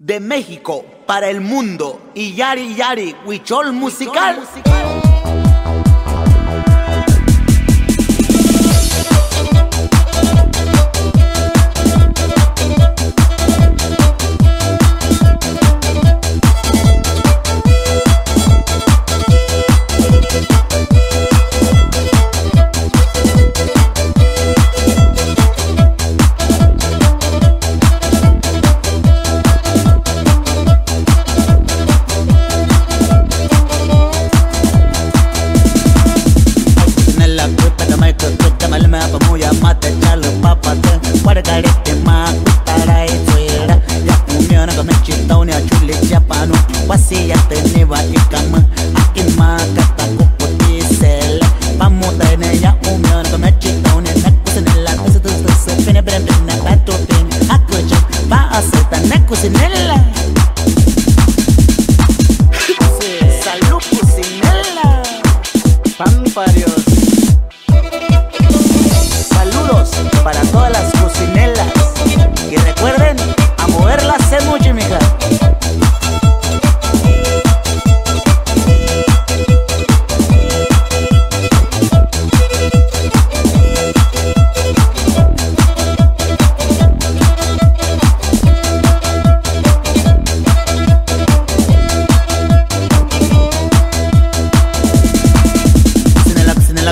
de México para el mundo. Y Yari Yari, Huichol musical. musical. Wasiya te ne va ikama Akin ma katama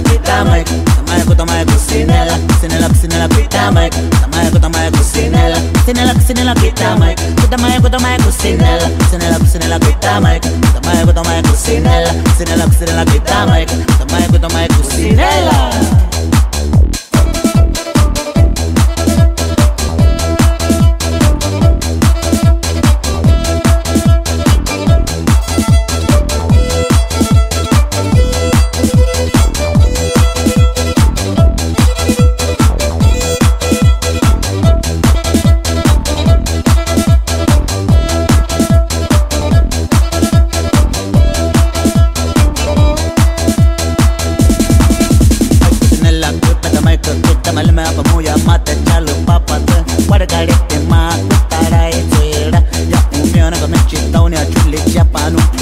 sinellä pita Mike Sama joku tama joku sinellä Sinellä sinellä mike, maik Sama joku tama joku sinellä Sinellä sinellä pitää maik Kutama joku tama joku sinellä Sinellä sinellä pitää maik Sama joku tama joku sinellä Sinellä sinellä pitää tama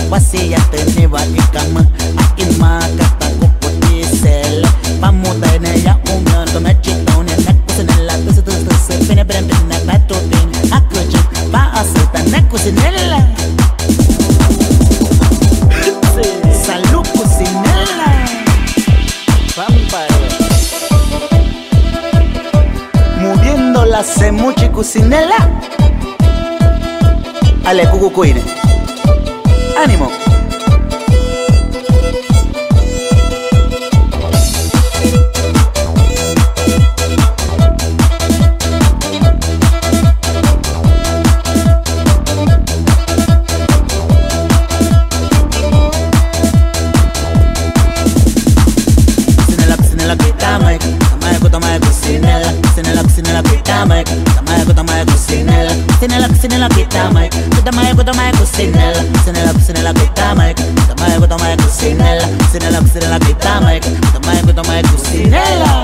y Wasiya tenewa ikama Akima kata kuputisele Pamuda ene ya umyondo mechitone Nekusinela tusi tusi tusi Pine pine pine petudin Akuju paasita nekusinela Salud cocinela Vampire Muriendo la semuchi cocinela Ale cucu cuine mai Gusta mai, sinela, sinela, sinela, Cucinela, cucinela, gusta mai Gusta sinela, sinela, sinela, cucinela Cucinela, cucinela, gusta mai sinela.